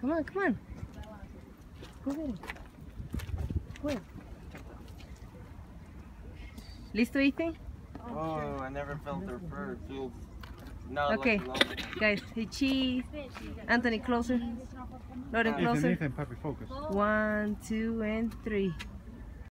Come on, come on. Go get. Go ¿Listo, Ethan? Oh, I never felt their fur. It feels not Okay. like. Guys, hey, cheese. Anthony, closer. Lauren, closer. Ethan, papi, focus. One, two, and three.